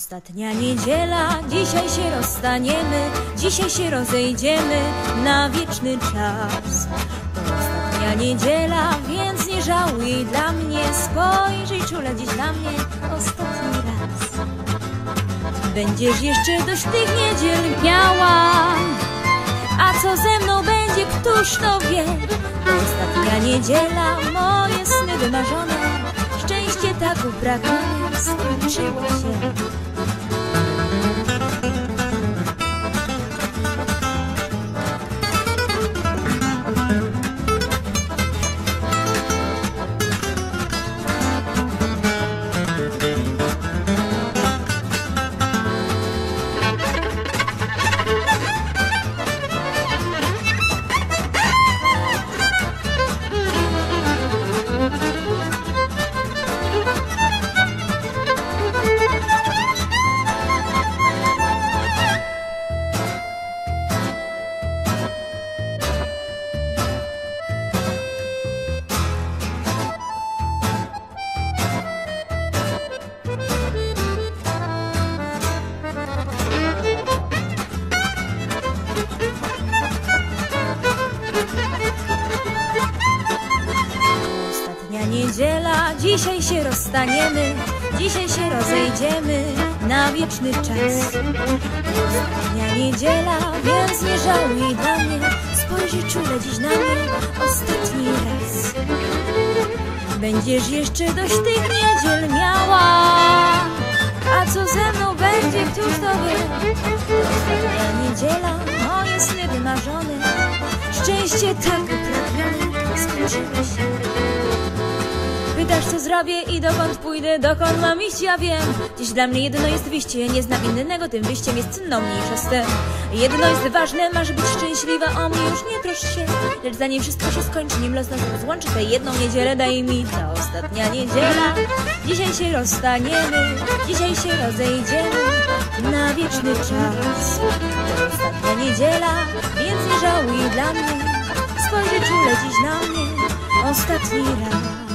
Ostatnia niedziela, dzisiaj się rozstaniemy, dzisiaj się rozejdziemy na wieczny czas. To ostatnia niedziela, więc nie żałuj dla mnie, spojrzyj czule dziś na mnie ostatni raz. Będziesz jeszcze dość tych niedziel miała, a co ze mną będzie, któż to wie? To ostatnia niedziela, moje sny wymarzone, szczęście tak upragnione skończyło się. Niedziela, dzisiaj się rozstaniemy, dzisiaj się rozejdziemy na wieczny czas. Ostatnia niedziela, więc nie żałuj dla mnie, spojrzyj czule dziś na mnie ostatni raz. Będziesz jeszcze dość tych niedziel miała, a co ze mną będzie, któż to wie? Ostatnia niedziela, moje sny wymarzone, szczęście tak upragnione, skończyło się. Pytasz co zrobię i dokąd pójdę, dokąd mam iść, ja wiem. Dziś dla mnie jedno jest wyjście, nie znam innego, tym wyjściem jest cenną mniejsza Jedno jest ważne, masz być szczęśliwa, o mnie już nie troszcz się. Lecz zanim wszystko się skończy, nim los nas rozłączy Tę jedną niedzielę daj mi, ta ostatnia niedziela Dzisiaj się rozstaniemy, dzisiaj się rozejdziemy Na wieczny czas. Ostatnia niedziela, więc nie żałuj dla mnie Spojrzyj czule dziś na mnie. Ostatni raz